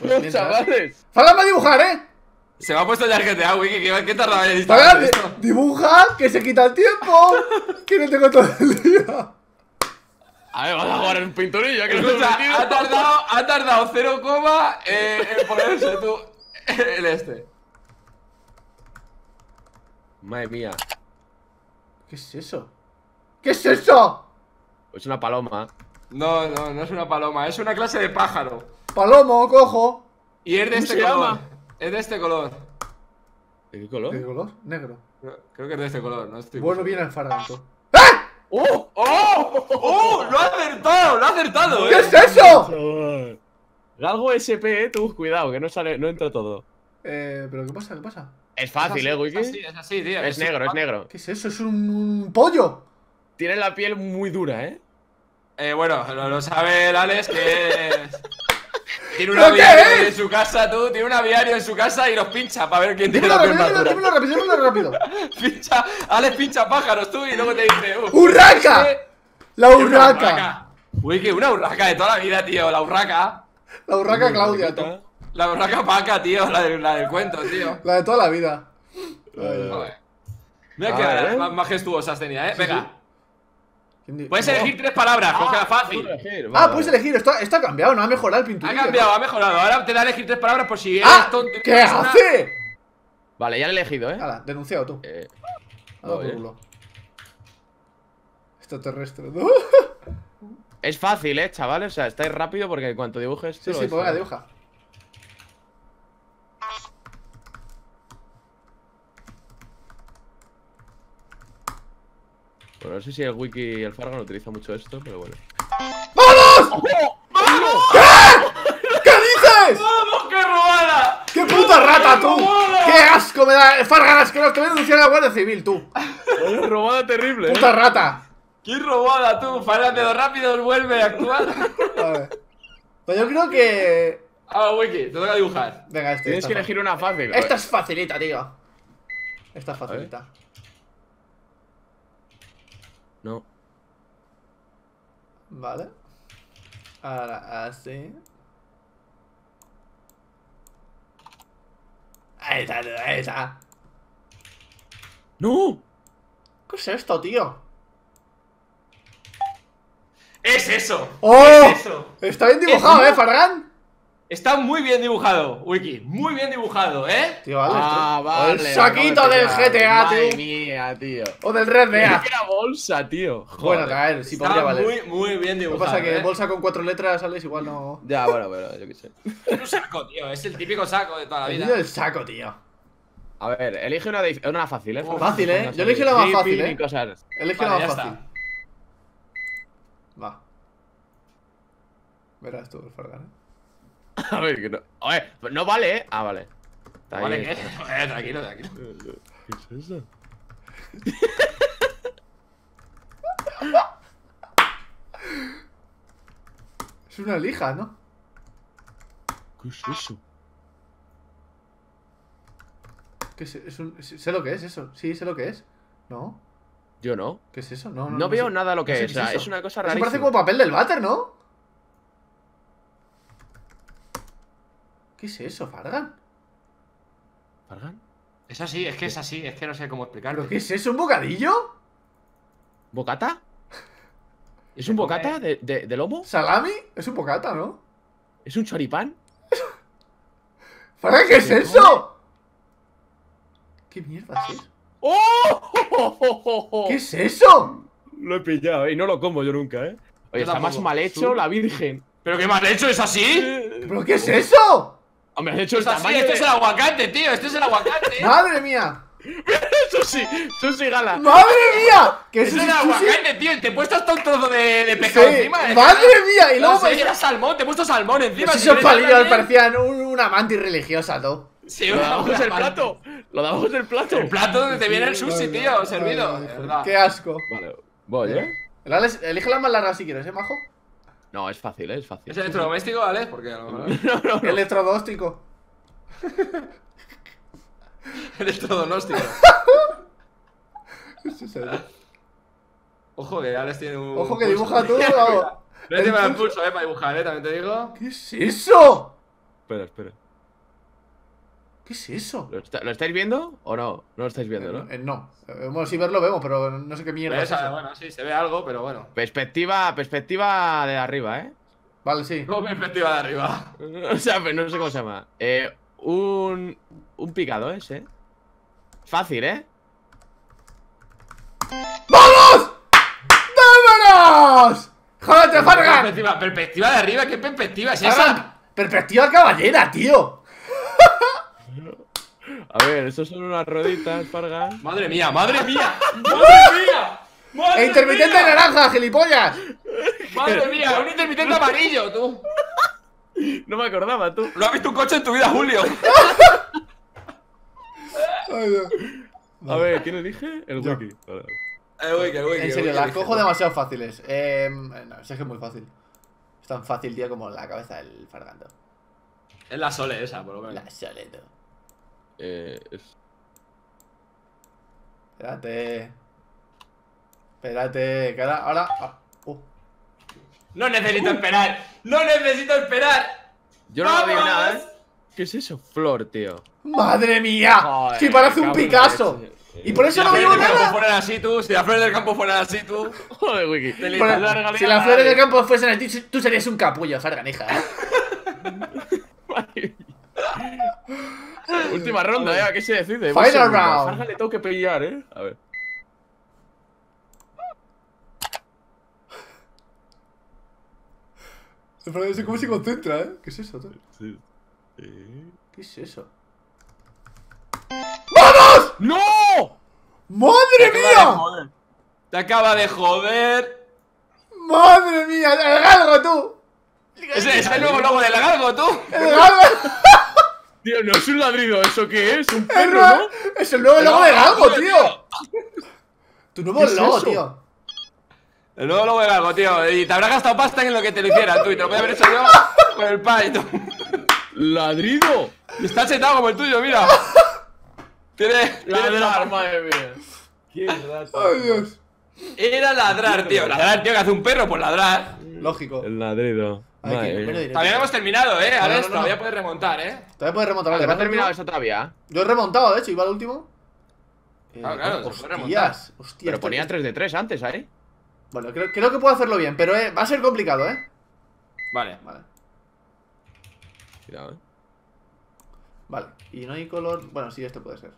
Pues Chavales. Fargan va a dibujar, ¿eh? Se me ha puesto ya el GTA, Wiki. ¿Qué, qué tardaba en di- dibuja, que se quita el tiempo. que no tengo todo el día. A ver, vamos a jugar en pinturilla, que no Escucha, ha tardado, ha tardado 0, coma, eh, en ponerse tú el este. Madre mía. ¿Qué es eso? ¿Qué es eso? Es una paloma. No, no, no es una paloma, es una clase de pájaro. Palomo, cojo. Y es de ¿Cómo este color. llama? Es de este color. ¿De qué color? ¿Qué color? Negro. Creo que es de este color, no estoy. Bueno, viene el Fargan. tú. ¡Oh! ¡Oh! ¡Oh! ¡Lo ha acertado! ¡Lo ha acertado, ¿Qué eh! es eso? Galgo SP, eh, tú, cuidado, que no sale, no entra todo. Eh, ¿pero qué pasa? ¿Qué pasa? Es fácil, eh, Es así, Wiki. es así, tío. Es negro, es negro. ¿Qué es eso? ¿Es un, un pollo? Tiene la piel muy dura, eh. Eh, bueno, lo, lo sabe el Alex que es- Tiene un ¿Pero qué aviario es? en su casa, tú. Tiene un aviario en su casa y los pincha para ver quién tiene Dímelo la más dímelo, rápido, dímelo rápido. Pincha, Alex pincha pájaros tú y luego te dice. "Uh, ¡Urraca! La urraca. Uy, que una urraca de toda la vida, tío. La urraca. La urraca Claudia, tú. La urraca paca, tío. La, del- la del cuento, tío. La de toda la vida. Mira A que ¿eh? majestuosas tenía, eh. Venga. ¿Quién di- Puedes No. elegir tres palabras, coge la fácil. Ah, puedes elegir. Esto, esto ha cambiado, no ha mejorado el Ha pinturillo. cambiado, ha mejorado. Ahora te da a elegir tres palabras por si eres ¡Ah! tonto. ¿Qué hace? Vale, ya lo he elegido, eh. Hala, denunciado tú. Eh, oye. culo. Extraterrestre, ¿no? Es fácil, eh, chavales. O sea, estáis rápido porque en cuanto dibujes. Sí, sí, pues venga, dibuja. No sé si el wiki y el Fargan utiliza mucho esto, pero bueno. ¿Qué dices? ¡Vamos, qué robada! ¡Qué puta rata, tú! ¡Qué asco me da! ¡Fargan asqueroso! Te voy a denunciar a la Guardia Civil, tú. Una robada terrible, ¡Puta rata! ¡Qué robada tú! Fargan de los rápidos vuelve a actuar. A ver. Pues yo creo que. Ah, Wiki, te toca dibujar. Venga, este. Tienes que elegir una fácil. fácil. Esta es facilita, tío. Esta es facilita. No. Vale. Ahora, así. Ahí está, ahí está. ¡No! ¿Qué es esto, tío? ¡Es eso! ¡Oh! ¿Es eso? Está bien dibujado, ¿Es ¿eh, Fargan? Está muy bien dibujado, Wiki. Muy bien dibujado, ¿eh? Tío, vale. Ah, vale. El saquito de del. GTA, Madre tío. mía, tío. O del Red Dead. era bolsa, tío. Bueno, Joder. a ver, sí Está podría valer. muy, muy bien Lo que dibujado. pasa que ¿eh? bolsa con cuatro letras, ¿sabes? Igual no. Ya, bueno, bueno, yo qué sé. Es un saco, tío. Es el típico saco de toda la El vida. del saco, tío. A ver, elige una, dif- una fácil, eh. Fácil, ¿eh? Yo elegí la más fácil, ¿eh? cosas. Elige Vale, la ya más está. fácil. Va. Verás tú, el Fargan, ¿eh? A ver, que no. Oye, no vale, eh. Ah, vale. Está ahí, Vale, ¿qué? Eh, tranquilo, tranquilo. ¿Qué es eso? Es una lija, ¿no? ¿Qué es eso? ¿Qué es, es un, sé lo que es eso. Sí, sé lo que es. ¿No? Yo no. ¿Qué es eso? No, no, No, veo sé. nada lo que no sé es. O sea, eso. es una cosa Eso rarísima. parece como papel del váter, ¿no? ¿Qué es eso, Fargan? ¿Fargan? Es así, es que es así. Es que no sé cómo explicarlo. ¿Pero qué es eso? ¿Un bocadillo? ¿Bocata? ¿Es un bocata de, de, de lomo? ¿Salami? Es un bocata, ¿no? ¿Es un choripán? ¿Fargan, qué es eso? ¿Qué mierda es eso? ¡Oh! ¿Qué es eso? Lo he pillado y no lo como yo nunca, ¿eh? Oye, está más mal hecho la virgen. ¿Pero qué mal hecho? ¿Es así? ¿Pero qué es eso? Hombre, has hecho el tamaño este de... es el aguacate, tío. Este es el aguacate. ¡Madre mía! Sushi, Sushi Gala. ¡Madre mía! ¿Qué es sushi? aguacate, tío. Te he puesto hasta un trozo de, de pescado Sí, encima. ¿eh? ¡Madre mía! Y luego No era salmón, te he puesto salmón encima. Si esos palillos parecían un- una mantis religiosa, tú. Sí, Lo damos una el man- plato. Lo damos el plato. El plato donde te viene el sushi, tío, servido. de. Qué asco. Vale, voy, ¿eh? Alex, elige la más larga si quieres, ¿eh, majo? No, es fácil, ¿eh? Es fácil. ¿Es electrodoméstico, ¿vale? Porque a lo mejor. No, no, no. Electrodóstico. Electrodonóstico. Es Ojo que Alex tiene un. Ojo que pulso. dibuja tú. vamos. No tiene mal pulso, eh, para dibujar, eh, también te digo. ¿Qué es eso? Espera, espera. ¿Qué es eso? ¿Lo, está- lo estáis viendo o no? No lo estáis viendo, ¿no? Eh, no. Eh, Bueno, sí verlo vemos, pero no sé qué mierda es Esa, eso. bueno, sí, se ve algo, pero bueno. Perspectiva, perspectiva de arriba, ¿eh? Vale, sí. Con perspectiva de arriba. O sea, pero no sé cómo se llama. Eh, un. Un picado ese. Fácil, ¿eh? ¡Vamos! ¡Vámonos! ¡Jódete, Fargan! Perspectiva, perspectiva de arriba, ¿qué perspectiva es esa? Perspectiva caballera, tío. A ver, estos son unas rueditas, Fargan. Madre mía, madre mía, madre mía. Madre E intermitente mía, naranja, gilipollas. Madre mía, un intermitente amarillo, tú. No me acordaba, tú. ¿No has visto un coche en tu vida, Julio? Ay, Dios. A ver, ¿quién elige? El Yo. wiki. El wiki, el wiki, En serio, las cojo demasiado fáciles. Eh, no, es que es muy fácil. Es tan fácil, tío, como la cabeza del Fargando. Es la Sole esa, por lo menos. La Soledo. Eh, es- Espérate. Espérate, que ahora. ahora ah, uh. No necesito esperar, no necesito esperar. Yo no digo ¡Vamos! nada, ¿eh? ¿Qué es eso? Flor, tío. ¡Madre mía! Joder, ¡Sí, parece un Picasso! leche. Y por Si eso las no campo nada. fueran así, tú, si las flores del campo fueran así, tú. Joder, wiki. Te Por- la si las flores del campo fuesen así, tú- tú serías un capullo, Farganija. Última ronda, ¿eh? ¿A qué se decide? Final round. Le tengo que pillar, ¿eh? A ver. Cómo se concentra, ¿eh? ¿Qué es eso? Sí. Sí. ¿Qué es eso? ¡No! ¡Madre mía! Te acaba de joder. ¡Madre mía! ¡El galgo, tú! Es el nuevo logo del galgo, tú. ¡El galgo! Tío, no es un ladrido, ¿eso qué es? Un ¡Es, perro, es el nuevo logo de galgo, tío! Tu nuevo ¿Qué es logo, eso? tío. El nuevo logo del galgo, tío. Y te habrá gastado pasta en lo que te lo hicieran, tú. Y te lo podía haber hecho yo con el todo. ¡Ladrido! Está chetado como el tuyo, mira. Tiene. tiene Ladrar, madre mía. Qué rato. ¡Ay, Dios! Era ladrar, tío. Ladrar, tío, que hace un perro, pues ladrar. Lógico. El ladrido. Ay, Madre mía. directo. Todavía no hemos terminado, eh. Alex, no, no. todavía puedes remontar, eh. Todavía puedes remontar, Vale, ¿vale? ¿no ha terminado eso todavía? Yo he remontado, de hecho, iba al último. Eh, Claro, claro, se puede hostias, remontar. hostias. Pero esto- ponía 3 de 3 antes ahí. Bueno, creo, creo que puedo hacerlo bien, pero eh, va a ser complicado, ¿eh? Vale. Vale, Cuidado, eh. vale. Y no hay color... Bueno, sí, este puede ser.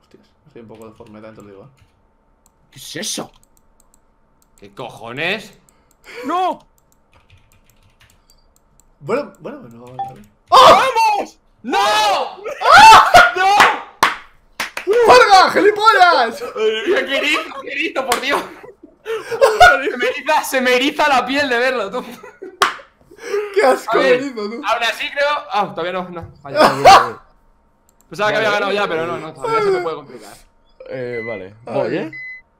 Hostias, estoy un poco deforme, te lo digo, ¿eh? ¿Qué es eso? ¿Qué cojones? ¡No! Bueno, bueno, bueno, vale, vale. ¡Vamos! ¡No! ¡No! ¡Farga, gilipollas! ¿Qué erizo, qué erizo, por Dios? Se me, eriza, se me eriza la piel de verlo, tú. ¡Qué asco, ver, tú! Aún así creo. Ah, todavía no, no. Vaya. Pensaba que había ganado ya, pero no, no, todavía se me puede complicar. Eh, vale. Ay.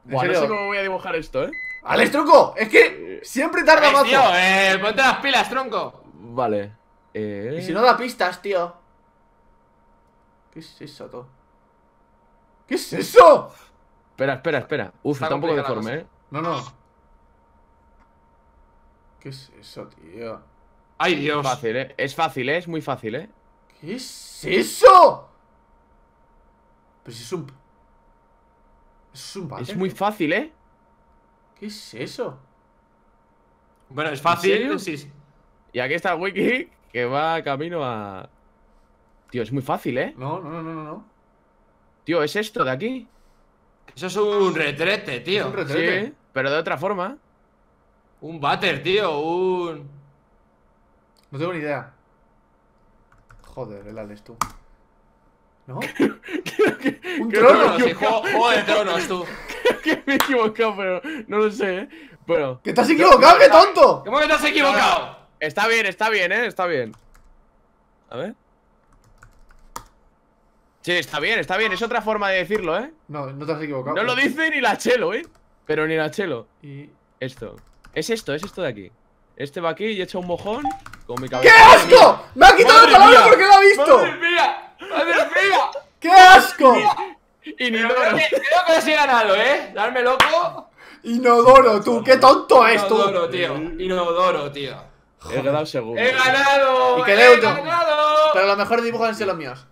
¿Eh? Buah, no sé cómo voy a dibujar esto, ¿eh? ¡Alex, truco! Es que siempre tarda Alex, mazo. tío, eh, ponte las pilas, tronco. Vale. Eh... Y si no da pistas, tío. ¿Qué es eso, tú? ¿Qué es eso? Espera, espera, espera. Uf, Está está un poco deforme, ¿eh? No, no. ¿Qué es eso, tío? Ay, Dios. Fácil, ¿eh? Es fácil, ¿eh? Es muy fácil, ¿eh? ¿Qué es eso? Pero si es un... Es un muy fácil, ¿eh? ¿Qué es eso? Bueno, es ¿En fácil. serio? Sí, sí. Y aquí está el wiki que va camino a... Tío, es muy fácil, ¿eh? No, no, no, no, no, no. Tío, ¿es esto de aquí? Eso es un retrete, tío. Es un Un, retrete. Sí, pero de otra forma. váter, tío. Un. No tengo ni idea. Joder, el Alex, tú. ¿No? un que no, trono. Sí, juego, juego de tronos, tú. que me he equivocado, pero no lo sé, ¿eh? Bueno, ¡Que te has equivocado, qué tonto! ¿Cómo que te has equivocado? está bien, está bien, ¿eh? Está bien. A ver. Sí, está bien, está bien. Es otra forma de decirlo, ¿eh? No, no te has equivocado. No lo dice ni la chelo, ¿eh? Pero ni la chelo. Y... Esto. Es esto, es esto de aquí. Este va aquí y echa un mojón con mi ¡Qué cabeza. asco! ¡Me ha quitado la palabra porque lo ha visto! ¡Madre mía! ¡Madre mía! ¡Qué asco! Lo. creo que, creo que os he ganado, ¿eh? Darme loco. Inodoro, tú, qué tonto es tú. Inodoro, tío. Inodoro, tío. He quedado segundo. ¡He ganado! Y ¡He ganado! Pero los mejores dibujos han sido los míos.